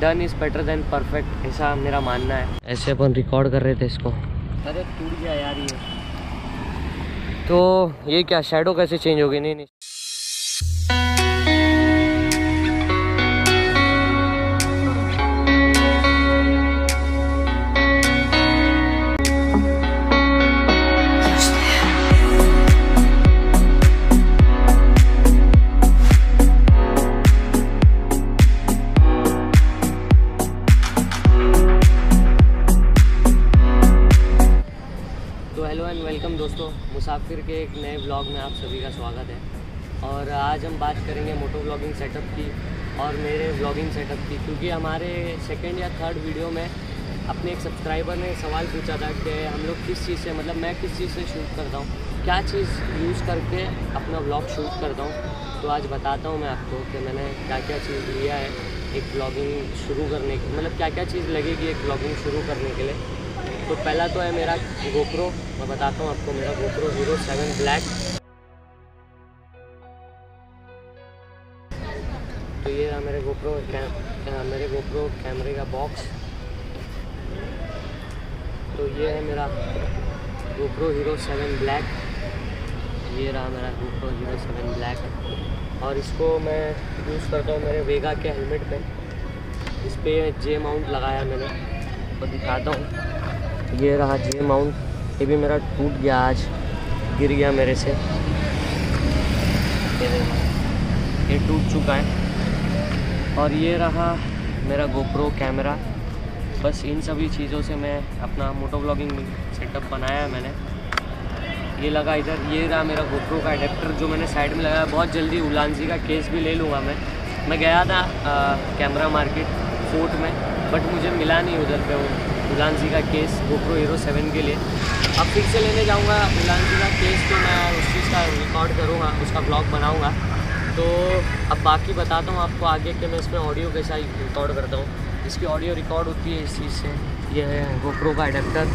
Done is better than perfect ऐसा मेरा मानना है। ऐसे अपन रिकॉर्ड कर रहे थे इसको। अरे टूट गया यार ये। तो ये क्या शेडो कैसे चेंज हो गई नहीं नहीं। मुसाफिर के एक नए ब्लॉग में आप सभी का स्वागत है। और आज हम बात करेंगे मोटो ब्लॉगिंग सेटअप की और मेरे ब्लॉगिंग सेटअप की, क्योंकि हमारे सेकंड या थर्ड वीडियो में अपने एक सब्सक्राइबर ने सवाल पूछा था कि हम लोग किस चीज़ से मतलब मैं किस चीज़ से शूट करता हूँ, क्या चीज़ यूज़ करके अपना ब्लॉग शूट करता हूँ। तो आज बताता हूँ मैं आपको कि मैंने क्या क्या चीज़ लिया है एक ब्लॉगिंग शुरू करने की मतलब क्या क्या चीज़ लगेगी एक ब्लॉगिंग शुरू करने के लिए। तो पहला तो है मेरा गोप्रो मैं बताता हूँ आपको मेरा गोप्रो हीरो सेवन ब्लैक तो ये रहा मेरे गोप्रो मेरे गोप्रो कैमरे का बॉक्स तो ये है मेरा गोप्रो हीरो सेवन ब्लैक ये रहा मेरा गोप्रो हीरो सेवन ब्लैक और इसको मैं यूज़ करता हूँ मेरे वेगा के हेलमेट पे। इस पर जे माउंट लगाया मैंने। तो दिखाता हूँ। ये रहा जे माउंट ये भी मेरा टूट गया आज। गिर गया मेरे से। ये टूट चुका है। और ये रहा मेरा गोप्रो कैमरा बस इन सभी चीज़ों से मैं अपना मोटो ब्लॉगिंग सेटअप बनाया है मैंने। ये लगा इधर। ये रहा मेरा गोप्रो का अडेप्टर जो मैंने साइड में लगाया। बहुत जल्दी उलानजी का केस भी ले लूँगा मैं। मैं गया था कैमरा मार्केट फोर्ट में बट मुझे मिला नहीं उधर पे वो। उलानजी का केस गोप्रो हीरो सेवन के लिए। अब फिर से लेने जाऊँगा उलानजी का केस तो मैं उस चीज़ का रिकॉर्ड करूँगा, उसका ब्लॉग बनाऊँगा। तो अब बाकी बताता हूँ आपको आगे कि मैं इसमें ऑडियो कैसा रिकॉर्ड करता हूँ। इसकी ऑडियो रिकॉर्ड होती है इस चीज़ से। ये है गोप्रो का अडेप्टर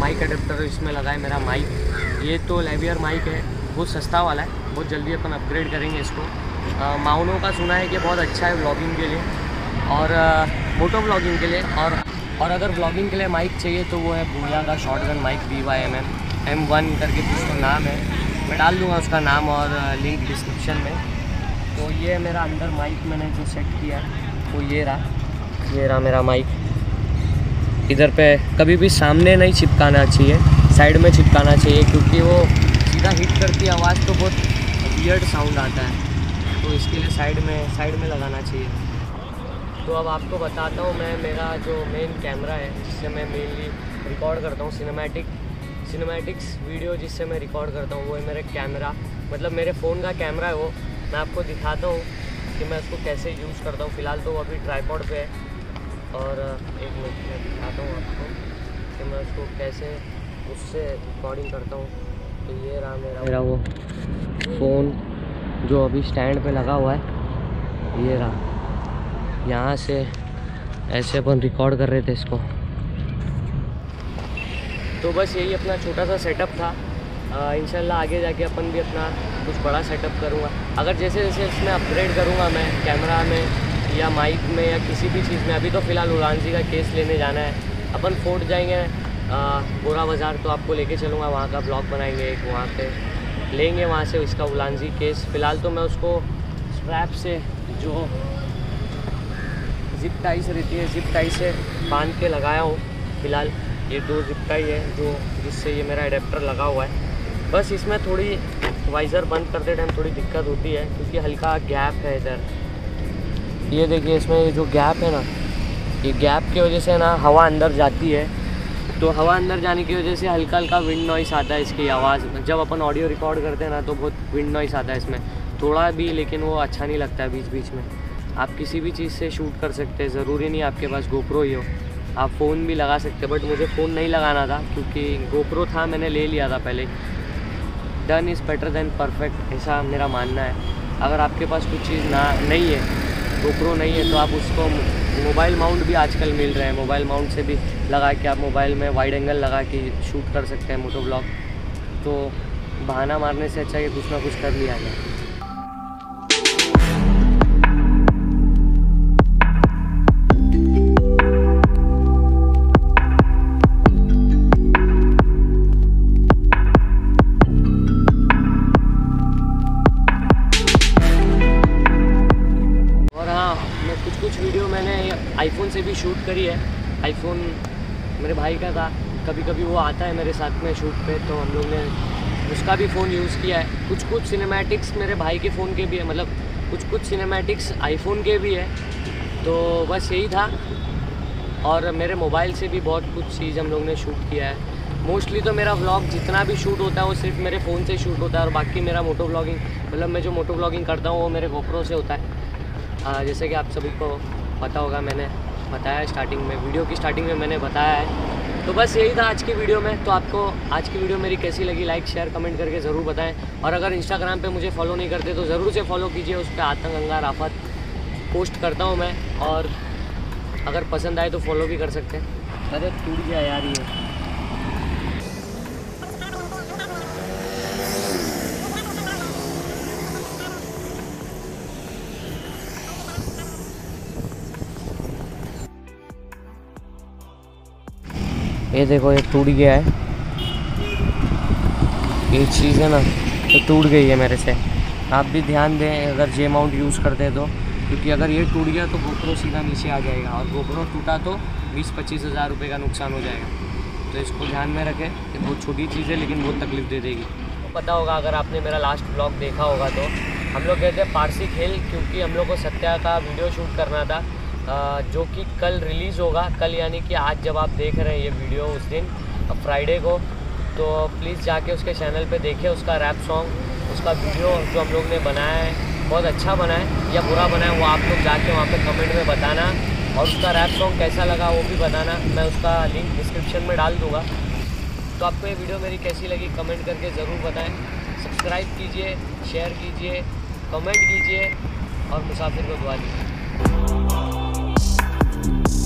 माइक अडेप्टर इसमें लगा है मेरा माइक ये तो लेवियर माइक है, बहुत सस्ता वाला है, बहुत जल्दी अपन अपग्रेड करेंगे इसको। माउनो का सुना है कि बहुत अच्छा है ब्लॉगिंग के लिए। और मोटो ब्लॉगिंग के लिए। और और अगर ब्लॉगिंग के लिए माइक चाहिए तो वो है भूया का shotgun mic V Y M M M one करके जिसका नाम है। मैं डाल दूँगा उसका नाम और लिंक डिस्क्रिप्शन में। तो ये मेरा अंदर माइक मैंने जो सेट किया वो ये रहा। ये रहा मेरा माइक इधर पे कभी भी सामने नहीं चिपकाना चाहिए साइड में चिपकाना चाहिए, क्योंकि वो सीधा हिट करती आवाज़ तो बहुत वियर्ड साउंड आता है। तो इसके लिए साइड में साइड में लगाना चाहिए। तो अब आपको बताता हूँ मैं, मेरा जो मेन कैमरा है, जिससे मैं मेनली रिकॉर्ड करता हूँ सिनेमैटिक सिनेमैटिक्स वीडियो जिससे मैं रिकॉर्ड करता हूँ, वो है मेरा कैमरा मतलब मेरे फ़ोन का कैमरा है वो। मैं आपको दिखाता हूँ कि मैं उसको कैसे यूज़ करता हूँ। फ़िलहाल तो वो अभी ट्राईपॉड पे है। और एक मिनट मैं दिखाता हूँ आपको कि मैं उसको कैसे उससे रिकॉर्डिंग करता हूँ। तो ये रहा मेरा मेरा वो फ़ोन जो अभी स्टैंड पे लगा हुआ है। ये रहा। यहाँ से ऐसे अपन रिकॉर्ड कर रहे थे इसको। तो बस यही अपना छोटा सा सेटअप था इंशाल्लाह आगे जाके अपन भी अपना कुछ बड़ा सेटअप करूँगा। अगर जैसे जैसे इसमें अपग्रेड करूँगा मैं कैमरा में या माइक में या किसी भी चीज़ में, अभी तो फ़िलहाल उड़ानसी का केस लेने जाना है। अपन फोर्ट जाएँगे बोरा बाज़ार तो आपको लेके चलूँगा, वहाँ का ब्लॉग बनाएँगे एक, वहाँ पे लेंगे वहाँ से इसका उलानजी केस फ़िलहाल तो मैं उसको स्ट्रैप से जो जिप टाई से रहती है जिप टाई से बाँध के लगाया हूँ, फ़िलहाल। ये दो जिप टाई है जो जिससे ये मेरा अडेप्टर लगा हुआ है। बस इसमें थोड़ी वाइज़र बंद करते टाइम थोड़ी दिक्कत होती है, क्योंकि हल्का गैप है इधर। ये देखिए, इसमें ये जो गैप है ना, ये गैप की वजह से ना हवा अंदर जाती है। तो हवा अंदर जाने की वजह से हल्का हल्का विंड नॉइस आता है इसकी आवाज़। जब अपन ऑडियो रिकॉर्ड करते हैं ना तो बहुत विंड नॉइस आता है इसमें। थोड़ा भी, लेकिन वो अच्छा नहीं लगता है बीच बीच में। आप किसी भी चीज़ से शूट कर सकते हैं। ज़रूरी नहीं आपके पास गोप्रो ही हो। आप फ़ोन भी लगा सकते बट मुझे फ़ोन नहीं लगाना था, क्योंकि गोप्रो था, मैंने ले लिया था पहले। Done is better than perfect ऐसा मेरा मानना है। अगर आपके पास कुछ चीज़ ना, नहीं है गोप्रो नहीं है तो आप उसको मोबाइल माउंट भी आजकल मिल रहे हैं। मोबाइल माउंट से भी लगा के आप मोबाइल में वाइड एंगल लगा के शूट कर सकते हैं मोटो ब्लॉग तो बहाना मारने से अच्छा कि कुछ ना कुछ कर लिया जाए। कुछ वीडियो मैंने आईफोन से भी शूट करी है। आईफोन मेरे भाई का था। कभी कभी वो आता है मेरे साथ में शूट पे तो हम लोग ने उसका भी फ़ोन यूज़ किया है। कुछ कुछ सिनेमैटिक्स मेरे भाई के फ़ोन के भी है मतलब कुछ कुछ सिनेमैटिक्स आईफोन के भी है। तो बस यही था। और मेरे मोबाइल से भी बहुत कुछ चीज़ हम लोग ने शूट किया है। मोस्टली तो मेरा व्लॉग जितना भी शूट होता है, वो सिर्फ़ मेरे फ़ोन से शूट होता है। और बाकी मेरा मोटो ब्लॉगिंग मतलब मैं जो मोटो ब्लॉगिंग करता हूँ, वो मेरे गोप्रो से होता है। जैसे कि आप सभी को पता होगा, मैंने बताया स्टार्टिंग में वीडियो की स्टार्टिंग में मैंने बताया है। तो बस यही था आज की वीडियो में। तो आपको आज की वीडियो मेरी कैसी लगी लाइक शेयर कमेंट करके ज़रूर बताएँ। और अगर इंस्टाग्राम पे मुझे फॉलो नहीं करते तो ज़रूर से फॉलो कीजिए। उस पर आतंक राफत पोस्ट करता हूँ मैं। और अगर पसंद आए तो फॉलो भी कर सकते हैं। अरे, टूट गया यार ये। ये देखो, ये टूट गया है। ये चीज़ है ना तो टूट गई है मेरे से। आप भी ध्यान दें, अगर जे माउंट यूज़ करते हैं तो क्योंकि अगर ये टूट गया तो गोप्रो सीधा नीचे आ जाएगा। और गोप्रो टूटा तो बीस पच्चीस हज़ार रुपये का नुकसान हो जाएगा। तो इसको ध्यान में रखें, ये बहुत छोटी चीज़ है, लेकिन बहुत तकलीफ़ दे देगी। तो पता होगा, अगर आपने मेरा लास्ट ब्लॉग देखा होगा तो हम लोग गए थे पारसी खेल, क्योंकि हम लोग को सत्या का वीडियो शूट करना था। जो कि कल रिलीज़ होगा। कल यानी कि आज जब आप देख रहे हैं ये वीडियो उस दिन फ्राइडे को तो प्लीज़ जाके उसके चैनल पे देखें उसका रैप सॉन्ग, उसका वीडियो जो हम लोग ने बनाया है। बहुत अच्छा बना है, या बुरा बना है, वो आप लोग जाके वहाँ पे कमेंट में बताना। और उसका रैप सॉन्ग कैसा लगा वो भी बताना। मैं उसका लिंक डिस्क्रिप्शन में डाल दूँगा। तो आपको ये वीडियो मेरी कैसी लगी कमेंट करके ज़रूर बताएँ। सब्सक्राइब कीजिए, शेयर कीजिए, कमेंट कीजिए, और मुसाफिर को दुआ दीजिए। Bye.